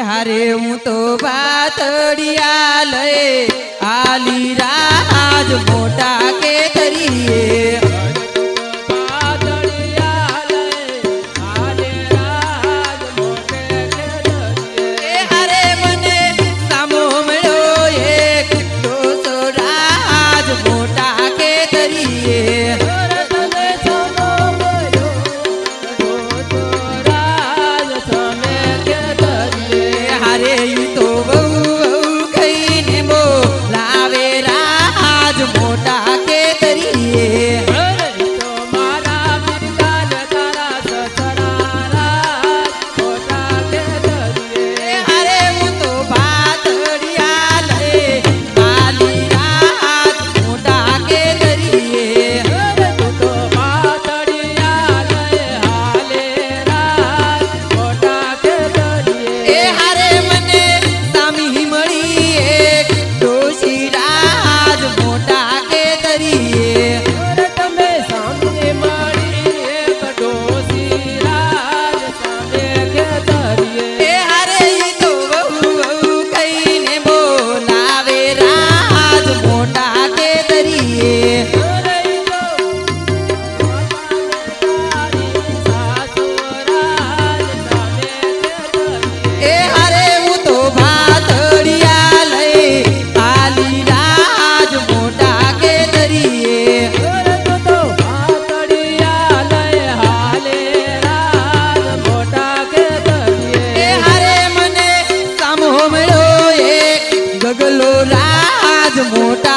હારે હું તો બાતડિયા લે આલી રાજ મો মোটা